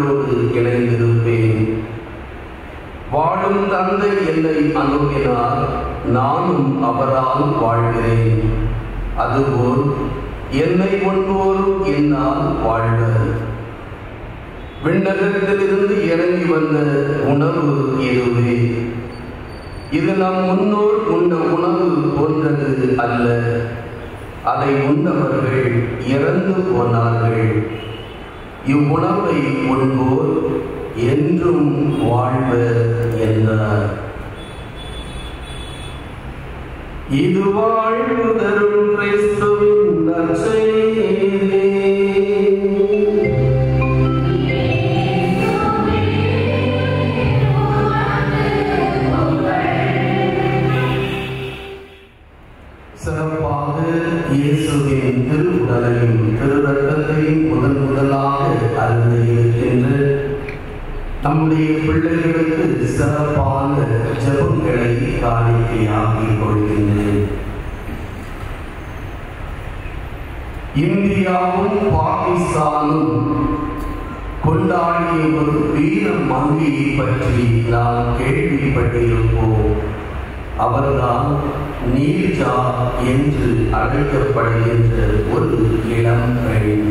உங்களோடு இணைந்திருப்பேன். வாழும் தந்தை என்னை அனுப்பினார் நானும் அவரால் வாழ்கிறேன். அதுபோல் என்னை ஒன்றோரும் என்னால் வாழ்க விண்ணகத்திலிருந்து இறங்கி வந்த உணவு இதுவே இது நம் முன்னோர் உண்ண உணவு போன்றது அல்ல. அதை உண்ணவர்கள் இறந்து போனார்கள். இவ்வுணவை உண்போர் என்றும் வாழ்வர் என்றார் இது வாழ்வு தரும் ஜெபங்களை காணிக்கையாகிக் கொள்கின்றேன் இந்தியாவும் பாகிஸ்தானும் கொண்டாடிய ஒரு வீர மங்கையை பற்றி நாம் கேள்விப்பட்டிருப்போம். அவர்தான் நீர்ஜா என்று அழைக்கப்படுகின்ற ஒரு இளம் பெண்.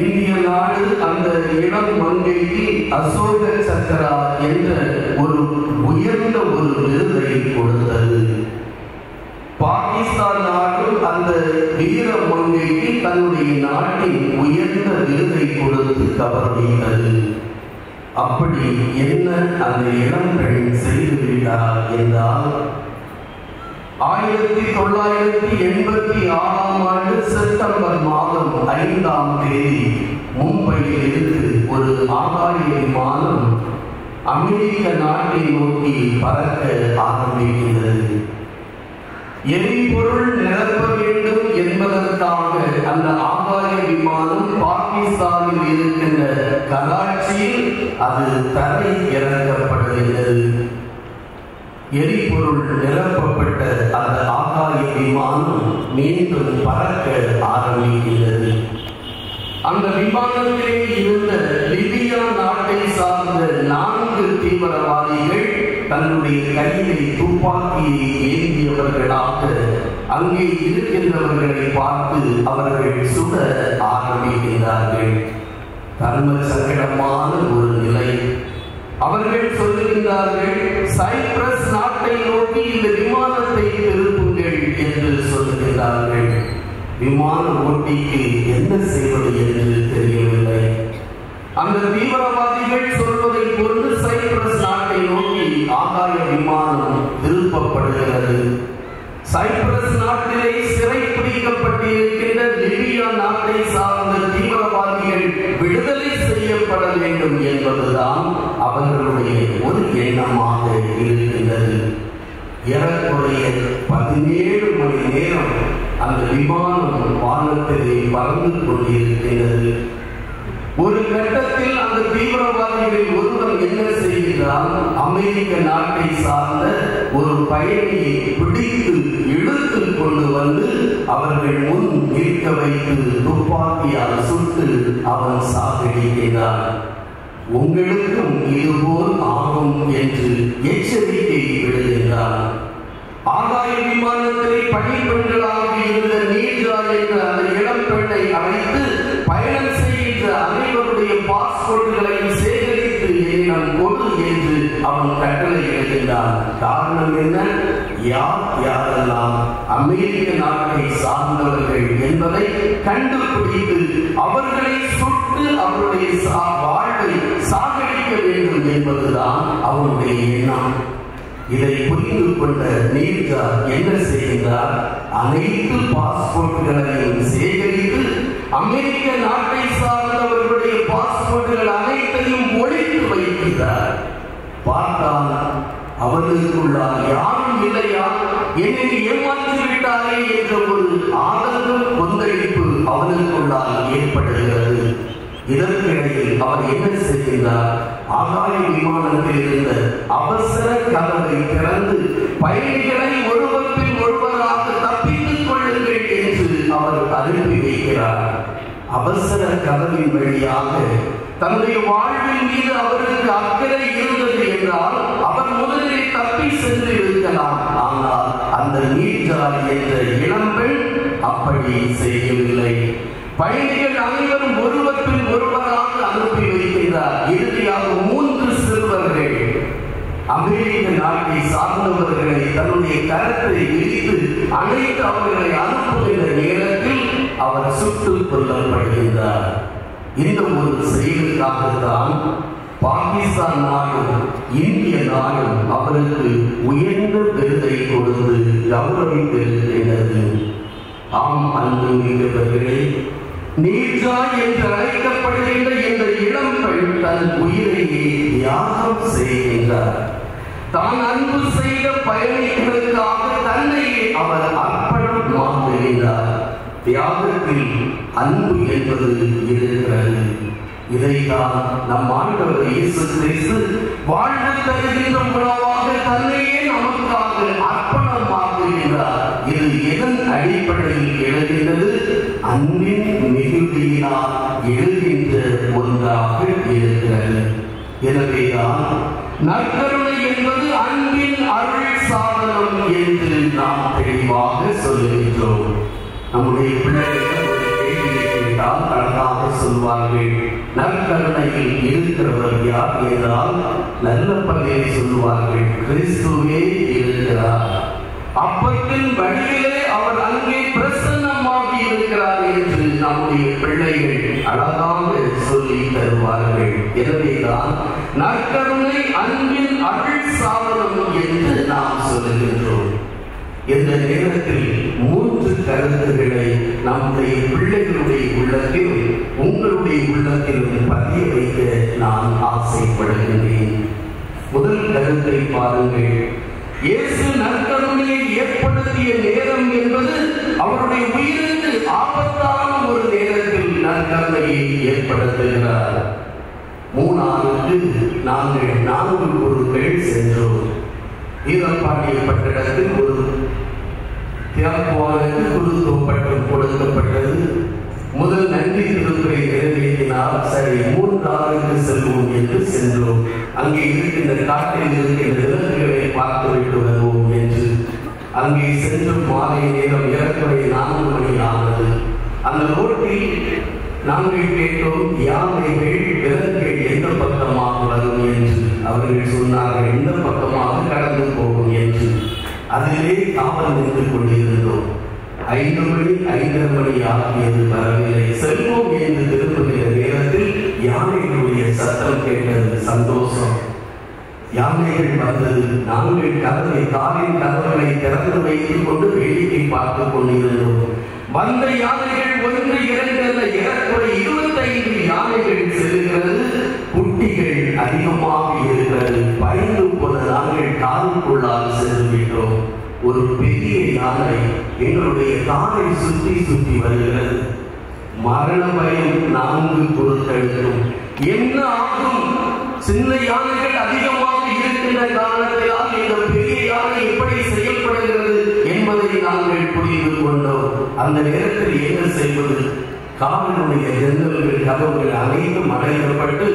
இந்திய நாடு அந்த இளம் மங்கைக்கு அசோக சக்கரா என்ற ஒரு உயர்ந்த ஒரு விருதை கொடுத்தது. பாகிஸ்தான் நாடு அந்த வீர மங்கைக்கு தன்னுடைய நாட்டின் உயர்ந்த விருதை கொடுத்து கௌரவித்தது அப்படி என்ன அந்த இளம் செய்துவிட்டார் என்றால் ஆயிரத்தி தொள்ளாயிரத்தி எண்பத்தி ஆறாம் ஆண்டு செப்டம்பர் மாதம் ஐந்தாம் தேதி மும்பையில் இருந்து ஒரு ஆகாய விமானம் அமெரிக்க நாட்டை நோக்கி பறக்க ஆரம்பிக்கிறது. எரிபொருள் நிரப்ப வேண்டும் என்பதற்காக அந்த ஆகாய விமானம் பாகிஸ்தானில் இருக்கின்ற கராச்சியில் அது தரை இறக்கப்படுகிறது எரிபொருள் நிரப்பப்பட்ட அந்த ஆகாய விமானம் மீண்டும் பறக்க ஆரம்பிக்கிறது. அந்த விமானத்திலே இருந்த லிபியா நாட்டை சார்ந்த நான்கு தீவிரவாதிகள் தன்னுடைய கையிலே துப்பாக்கியை ஏந்தியவர்களாக அங்கே இருக்கின்றவர்களை பார்த்து அவர்கள் சுட ஆரம்பிக்கின்றார்கள். தர்ம சங்கடமான ஒரு நிலை. அவர்கள் சொல்லுகின்றார்கள் சைப்ரஸ் நாட்டை நோக்கி இந்த விமான விமான போட்டிக்கு என்ன செய்வது என்று தெரியவில்லை. அந்த தீவிரவாதிகள் சொல்வதை பொறுத்து சைப்ரஸ் நாட்டை நோக்கி ஆகாய விமானம் திருப்பப்படுகிறது. சைப்ரஸ் நாட்டிலே சிறை பிடிக்கப்பட்டிருக்கின்ற லிபியா நாட்டை சார்ந்த தீவிரவாதிகள் விடுதலை செய்யப்பட வேண்டும் என்பதுதான் அவர்களுடைய ஒரு எண்ணமாக இருக்கின்றது. ஏறக்குறைய பதினேழு மணி நேரம் அந்த விமானம் வானத்திலே பறந்து கொண்டிருக்கிறது ஒரு கட்டத்தில் அந்த தீவிரவாதிகளில் ஒருவர் என்ன செய்கிறார் அமெரிக்க நாட்டை சார்ந்த ஒரு பயணியை பிடித்து இழுத்து கொண்டு வந்து அவர்கள் முன் நிற்க வைத்து துப்பாக்கியால் சுட்டு அவன் சாகடிக்கிறான் உங்களுக்கும் இதுபோல் ஆகும் என்று எச்சரிக்கை விடுகின்றான். ஆகாய விமானத்திலே பணிப்பெண்களாக இருந்த நீர்ஜா என்ற அந்த இளம் பெண்ணை அழைத்து பயணம் செய்கின்ற அனைவருடைய பாஸ்போர்ட்களை சேகரித்து என்னிடம் கொடு என்று அவன் கட்டளை எழுதினான். காரணம் என்ன? யார் யாரெல்லாம் அமெரிக்க நாட்டை சார்ந்தவர்கள் என்பதை கண்டுபிடித்து அவர்களை சுட்டு அவருடைய சா- வாழ்வை சாகடிக்க வேண்டும் என்பதுதான் அவனுடைய எண்ணம். இதை புரிந்து கொண்ட நீர்கா என்ன செய்கிறார் அனைத்து பாஸ்போர்ட்டுகளையும் சேகரித்து அமெரிக்க நாட்டை சார்ந்தவர்களுடைய பாஸ்போர்ட்டுகள் அனைத்தையும் ஒழித்து வைக்கிறார். பார்த்தால் அவர்களுக்குள்ளால் யாரும் இல்லையா? என்னை ஏமாற்றி விட்டாரே என்ற ஒரு ஆதரவு கொந்தளிப்பு அவனுக்குள்ளால் ஏற்படுகிறது. இதற்கிடையில் அவர் என்ன செய்கிறார் ஆகாய விமானத்தில் இருந்த அவசர கதவை திறந்து பயணிகளை ஒருவர் பின் ஒருவராக தப்பித்துக் கொள்ளுங்கள் என்று அவர் அனுப்பி வைக்கிறார். அவசர கதவின் வழியாக தன்னுடைய வாழ்வின் மீது அவருக்கு அக்கறை இருந்தது என்றால் அவர் முதலில் தப்பி சென்று இருக்கலாம். ஆனால் அந்த நீர்ஜாலி என்ற இளம்பெண் அப்படி செய்யவில்லை. பயணிகள் அனைவரும் ஒருவர் பின் ஒருவராக அனுப்பி வைக்கின்றார் இறுதியாக மூன்று சிறுவர்கள். அமெரிக்க நாட்டை சார்ந்தவர்களை தன்னுடைய கரத்தை விரித்து அனைத்து அவர்களை அனுப்புகின்ற நேரத்தில் அவர் சுட்டுக் கொல்லப்படுகின்றார். இந்த ஒரு செயலுக்காகத்தான் பாகிஸ்தான் நாடும் இந்திய நாடும் அவருக்கு உயர்ந்த விருதை கொடுத்து கௌரவித்திருக்கிறது. ஆம் அன்பு மிகவர்களே நீர்ஜா என்று அழைக்கப்படுகின்ற இந்த இளம் பெண் தன் உயிரையே தியாகம் செய்கின்றார். தான் அன்பு செய்த பயணிகளுக்காக தன்னையே அவர் அர்ப்பணம் மாற்றுகின்றார் தியாகத்தில் அன்பு என்பது இருக்கிறது. இதைதான் நம் ஆண்டவர் இயேசு கிறிஸ்து வாழ்வு தருகின்ற உணவாக தன்னையே நமக்காக அர்ப்பணமாக்குகின்றார் இது எதன் அடிப்படையில் எழுகின்றது? அன்பின் எனவேதான் நற்கருணை என்பது அன்பின் அருள் சாதனம் என்று நாம் தெளிவாக சொல்லுகின்றோம். நம்முடைய பிள்ளைகள் ஒரு கேள்வியை கேட்டால் அழகாக சொல்வார்கள். நற்கருணையில் இருக்கிறவர் யார் என்றால் நல்ல பகையை சொல்லுவார்கள். கிறிஸ்துவே இருக்கிறார். அப்பத்தின் வழியிலே அவர் அங்கே பிரசன்னமாக இருக்கிறார் என்று நம்முடைய பிள்ளைகள் அழகாக சொல்லி தருவார்கள். எனவேதான் நற்கருணை அன்பின் அருள் சாதனம் என்று நாம் சொல்லுகின்றோம். இந்த நேரத்தில் மூன்று கருத்துக்களை நம்முடைய பிள்ளைகளுடைய உள்ளத்தில் உங்களுடைய உள்ளத்தில் பதிய வைக்க நான் ஆசைப்படுகின்றேன். முதல் கருத்தை பாருங்கள். இயேசு நற்கருணையை ஏற்படுத்திய நேரம் என்பது அவருடைய உயிருக்கு ஆபத்தான ஒரு நேரத்தில் நற்கருணையை ஏற்படுத்துகிறார். மூணாவது நாங்கள் நான்கு பொருட்கள் சென்றோம். வீரப்பாண்டிய பட்டணத்தில் ஒரு தியாகுவானுக்கு குருத்துவ பட்டம் கொடுக்கப்பட்டது. முதல் நன்றி திருப்பரை நிறைவேற்றினால் சரி மூன்றாவது செல்வோம் என்று சென்றோம். அங்கே இருக்கின்ற காட்டில் இருக்கின்ற விலங்குகளை பார்த்துவிட்டு வருவோம் என்று. அங்கே சென்று மாலை நேரம் ஏறக்குறை நான்கு மணி ஆனது. அந்த ரோட்டில் நாங்கள் கேட்டோம் யானைகள் விலங்குகள் எந்த பக்கமாக வரும் என்று. அவர்கள் சொன்னார்கள் எந்த பக்கமாக கடந்து போகும் என்று. அதிலே காவல் நின்று கொண்டிருந்தோம். ஐந்து மணி ஐந்தரை மணி ஆகியது வரவில்லை. செல்வோம் என்று திரும்புகிற நேரத்தில் யானைகளுடைய சத்தம் கேட்டது சந்தோஷம். யானைகள் வந்தது. நாங்கள் கதவை காலின் கதவுகளை திறந்து வைத்துக் கொண்டு வேடிக்கை பார்த்துக் கொண்டிருந்தோம். வந்த யானைகள் ஒன்று இரண்டு அல்ல ஏறக்குறை இருபத்தைந்து யானைகள் செல்கிறது. குட்டிகள் அதிகமாக இருக்கிறது. பயந்து போன நாங்கள் காருக்குள்ளால் செல்கின்றோம் ஒரு பெரிய யானை எங்களுடைய காரை சுற்றி சுற்றி வருகிறது. மரண பயம் நான்கு பொருட்களுக்கும். என்ன ஆகும்? சின்ன யானைகள் அதிகமாக இருக்கின்ற காரணத்தினால் இந்த பெரிய யானை எப்படி செயல்படுகிறது என்பதை நாங்கள் புரிந்து கொண்டோம். அந்த நேரத்தில் என்ன செய்வது? காவலுடைய ஜன்னல்கள் கதவுகள் அனைத்தும் அடைக்கப்பட்டு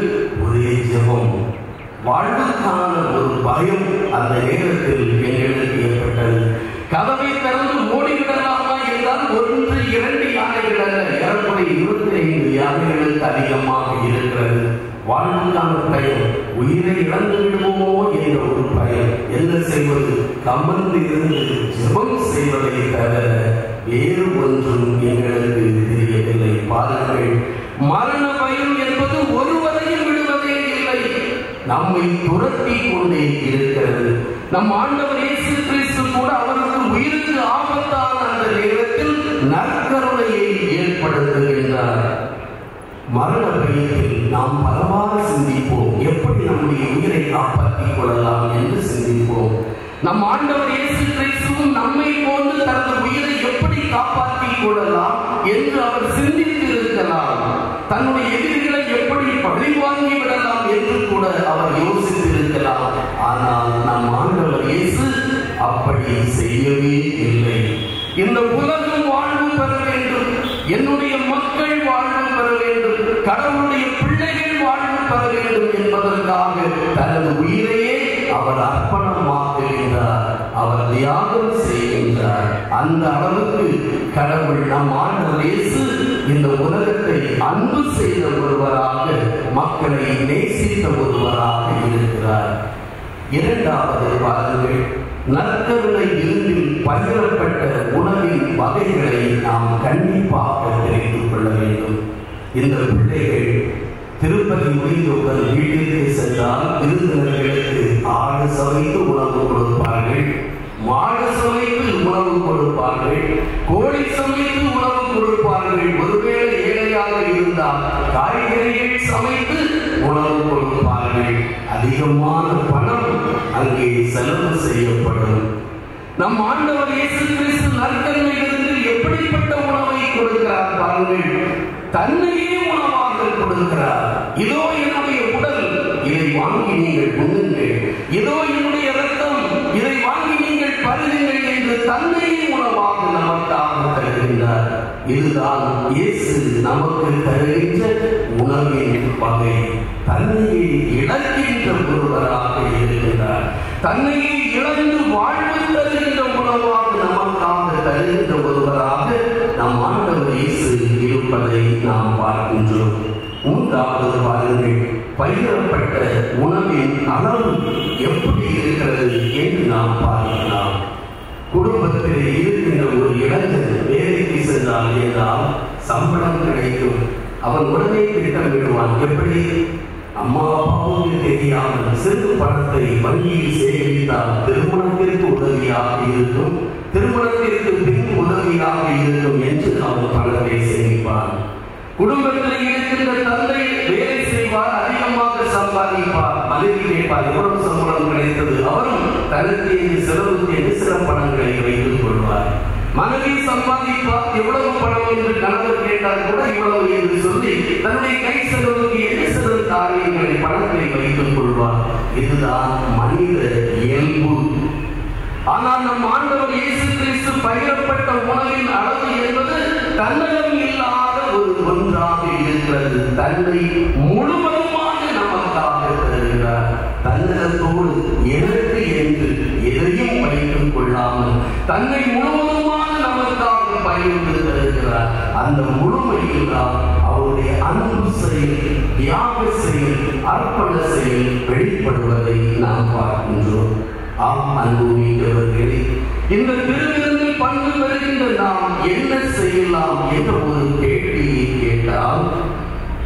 ஒரே ஜெபம். வாழ்வுக்கான ஒரு பயம் அந்த நேரத்தில் எங்களுக்கு ஏற்பட்டது. கதவை திறந்து மூடிவிடலாமா என்றால் ஒன்று இரண்டு யானைகள் அல்ல. ஏறக்குறைய இருபத்தி ஐந்து யானைகளுக்கு அதிகமாக இருக்கிறது. வாழ்வுக்கான பயம் உயிரை இழந்து விடுவோமோ என்ற ஒரு பயம் என்ன செய்வது? கமர்ந்து இருந்து ஜபம் செய்வதை தவிர வேறு ஒன்றும் எங்களுக்கு தெரியவில்லை. பாருங்கள் மரண பயம் என்பது ஒருவரையும் விடுவதே இல்லை. நம்மை துரத்தி கொண்டே இருக்கிறது. நம் ஆண்டவர் இயேசு கிறிஸ்து கூட அவருக்கு உயிருக்கு ஆபத்தான அந்த நேரத்தில் நற்கருணையை ஏற்படுத்துகின்றார். மரண பயத்தில் நாம் பலவாறு சிந்திப்போம். எப்படி நம்முடைய உயிரை காப்பாற்றிக் கொள்ளலாம் என்று சிந்திப்போம். நம் ஆண்டவர் இயேசு கிறிஸ்துவும் நம்மை போன்று தனது உயிரை எப்படி காப்பாற்றிக் கொள்ளலாம் என்று அவர் சிந்தித்து இருக்கலாம். தன்னுடைய எதிரிகளை எப்படி பழிவாங்கி விடலாம் என்று கூட அவர் யோசித்திருக்கலாம் ஆனால் நம் ஆண்டவர் இயேசு அப்படி செய்யவே இல்லை. இந்த உலகம் வாழ்வு பெற பெற வேண்டும் என்பதற்காக தனது உயிரையே அவர் அர்ப்பணமாக்குகின்றார். அவர் தியாகம் செய்கின்றார். அந்த அளவுக்கு கடவுள் நம் ஆண்டவர் இயேசு இந்த உலகத்தை அன்பு செய்த ஒருவராக மக்களை நேசித்த ஒருவராக இருக்கிறார். இரண்டாவது பாருங்கள் நற்கருணை இருந்தில் பகிரப்பட்ட உணவின் வகைகளை நாம் கண்டிப்பாக தெரிந்து கொள்ள வேண்டும். இந்த பிள்ளைகள் திருப்பதி முடிந்தவுடன் வீட்டிற்கு சென்றால் விருந்தினர்களுக்கு ஆடு சமைத்து உணவு கொடுப்பார்கள். மாடு சமைத்து உணவு கொடுப்பார்கள். கோழி சமைத்து உணவு கொடுப்பார்கள். ஒருவேளை ஏழையாக இருந்தால் காய்கறிகள் சமைத்து உணவு கொடுப்பார்கள். அதிகமான பணம் அங்கே செலவு செய்யப்படும். நம் ஆண்டவர் இயேசு கிறிஸ்து நற்கன்மையிலிருந்து எப்படிப்பட்ட உணவை கொடுக்கிறார் பாருங்கள். தன்னை கொடுக்கிறார் இதோ என்னுடைய உடல் இதை வாங்கி நீங்கள் உண்ணுங்கள் இதோ என்னுடைய ரத்தம் இதை வாங்கி நீங்கள் பருகுங்கள் என்று தன்னையே உணவாக நமக்காக தருகின்றார் இதுதான் இயேசு நமக்கு தருகின்ற உணவின் வகை தன்னையை இழக்கின்ற ஒருவராக இருக்கின்றார். தன்னையை பாருங்கள் உணவின் அளவு எப்படி இருக்கிறது என்று நாம் பார்க்கலாம். குடும்பத்தில் இருக்கின்ற ஒரு இளைஞன் வேலைக்கு சென்றால் என்றால் சம்பளம் கிடைக்கும். அவன் உடனே திட்டமிடுவான் எப்படி? அம்மா அப்பாவுக்கு தெரியாமல் சிறு பணத்தை வங்கியில் சேகரித்தால் திருமணத்திற்கு உதவியாக இருக்கும் திருமணத்திற்கு பின் உதவியாக இருக்கும் என்று அவன் பணத்தை சேமிப்பான். குடும்பத்தில் இருக்கின்ற தந்தை வேலை செய்வார் அதிகமாக சம்பாதிப்பார். மனைவி கேட்பார் எவ்வளவு சம்பளம் கிடைத்தது? அவரும் தனக்கு என்று செலவுக்கு என்று சில பணங்களை வைத்துக் கொள்வார். மனைவி சம்பாதிப்பார் எவ்வளவு பணம்? என்று கணவர் கேட்டால் கூட இவ்வளவு என்று சொல்லி தன்னுடைய கை செலவுக்கு என்ன சில காரியங்களை பணத்தை வைத்துக் கொள்வார். இதுதான் மனித இயல்பு. ஆனால் நம் ஆண்டவர் இயேசு கிறிஸ்து பகிரப்பட்ட உணவின் அளவு என்பது தன்னலம் இருக்கிறது தன்னை முழுவதுமாக நமக்காக தருகிறார் தன்னலத்தோடு எனக்கு என்று எதையும் வைத்துக் கொள்ளாமல் தன்னை முழுவதுமாக நமக்காக பகிர்ந்து தருகிறார் அந்த முழுமையில் தான் அவருடைய அன்பு செயல் தியாக செயல் அர்ப்பண செயல் வெளிப்படுவதை நாம் பார்க்கின்றோம். ஆம் அன்பு மீட்டவர்களே இந்த திருவிருந்தில் பங்கு பெறுகின்ற நாம் என்ன செய்யலாம் என்ற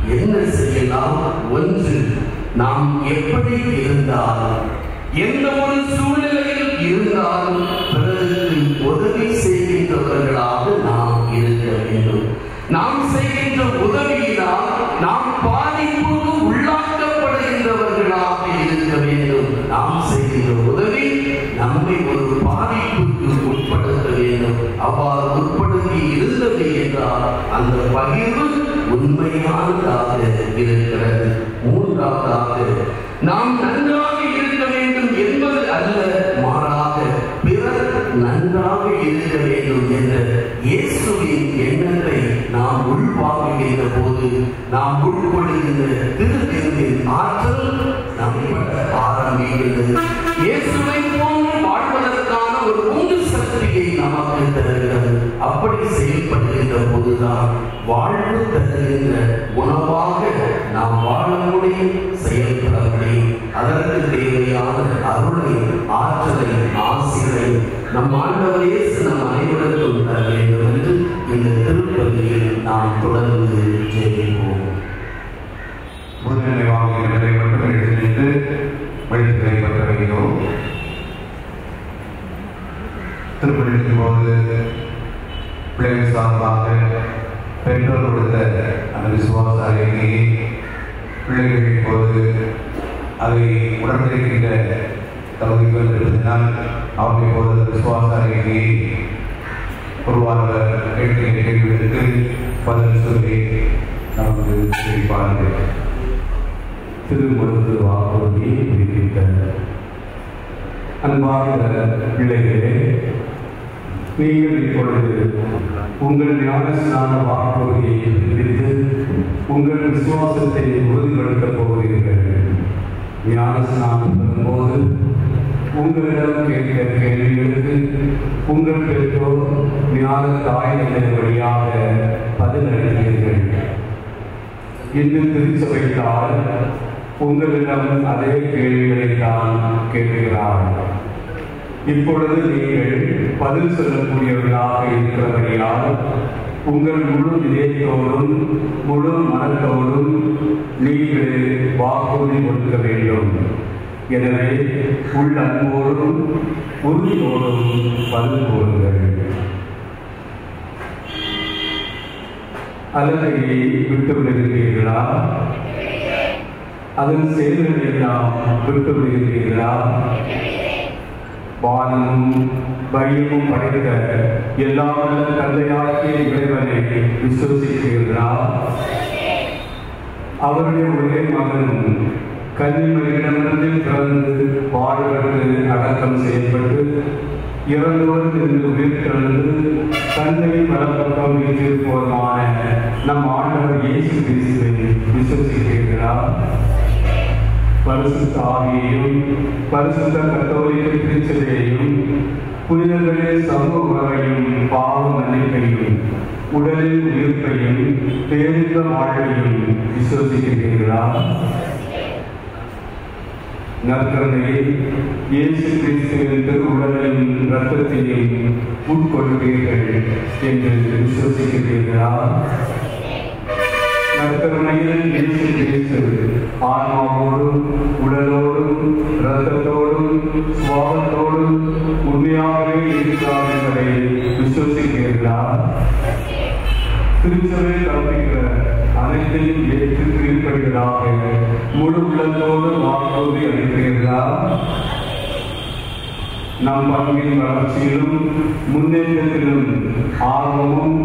என்ன செய்யலாம்? ஒன்று நாம் எப்படி இருந்தாலும் எந்த ஒரு சூழ்நிலையில் இருந்தாலும் பிறருக்கு உதவி செய்கின்றவர்களாக நாம் இருக்க வேண்டும். நாம் செய்கின்ற உதவியினால் நாம் பாதிப்பு அந்த பகிர்வு உண்மையானதாக இருக்கிறது. வாழ்வு தருகின்ற உணவாக நாம் வாழக்கூடிய முடியும் அதற்கு தேவையான அருளை ஆற்றலை ஆசிரை நம் ஆண்டவர் இயேசு நம் அனைவருக்கும் தர வேண்டும் என்று இந்த திருப்பதியில் நாம் தொடர்ந்து ஜெயிப்போம் முதுநிலை வாங்குகின்றதை மட்டும் எடுத்து நின்று வழிகளை வைக்கிறோம் திருப்பணிக்கும் போது பிள்ளைகள் சார்பாக பெற்றோர் கொடுத்த அந்த விசுவாச அறிக்கையை பிள்ளைகள் இப்போது அதை உடன்படிக்கின்ற தகுதிகள் இருப்பதனால் அவங்க இப்போது அந்த விசுவாச அறிக்கையை ஒருவாறு கேட்கிற கேள்விகளுக்கு பதில் சொல்லி நமக்கு தெரிவிப்பார்கள் திருமணத்து வாக்குறுதியை விதித்த அன்பார்ந்த பிள்ளைகளே நீங்கள் இப்பொழுது உங்கள் ஞானஸ்தான வாக்குறுதியை பிரித்து உங்கள் விசுவாசத்தை உறுதிப்படுத்தப் போகிறீர்கள். ஞானஸ்நானம் பெறும்போது உங்களிடம் கேட்கிற கேள்விகளுக்கு உங்கள் பெற்றோர் ஞான தாய் வழியாக பதிலளிக்கிறீர்கள் இன்று திருச்சபைத்தால் உங்களிடம் அதே கேள்விகளை தான் கேட்கிறார்கள் இப்பொழுது நீங்கள் பதில் சொல்லக்கூடியவர்களாக இருக்கிறபடியால் உங்கள் முழு இதயத்தோடும் முழு மனத்தோடும் நீங்கள் வாக்குறுதி கொடுக்க வேண்டும். எனவே உள்ள அன்போடும் உறுதியோடும் பதில் கூறுங்கள். அலகையை விட்டுவிடுகிறீர்களா? அதன் செயல்களை எல்லாம் விட்டுவிடுகிறீர்களா? வானமும் வையமும் படைத்த எல்லா நல்ல தந்தையாகிய இறைவனை விசுவசிக்கிறீர்களா அவருடைய ஒரே மகனும் கன்னிமரிடமிருந்து பிறந்து பாடுபட்டு அடக்கம் செய்யப்பட்டு இறந்தோர் இருந்து உயிர்த்தெழுந்து தந்தை வலப்பக்கம் போதுமான நம் ஆண்டவர் இயேசு கிறிஸ்துவை விசுவசிக்கிறீர்களா பரிசுத்த ஆகியையும் பரிசுத்த கத்தோலிக்க திருச்சபையையும் புனிதர்களே சமூக உறவையும் பாவ மன்னிப்பையும் உடலில் உயிர்ப்பையும் பேருந்த வாழ்வையும் விசுவசிக்கிறீர்களா? நற்கருணையை இயேசு கிறிஸ்துவின் திருவுடலையும் இரத்தத்தையும் உட்கொள்கிறீர்கள் என்று விசுவசிக்கிறீர்களா? நற்கருணையில் இயேசு கிறிஸ்து ஆன்மாவோடும் திருச்சபை கற்பிக்கிற அனைத்தையும் ஏற்று கீழ்ப்படுவதாக முழு உள்ளத்தோடு வாக்குறுதி அளிக்கிறீர்களா நம் பங்கின் வளர்ச்சியிலும் முன்னேற்றத்திலும் ஆர்வமும்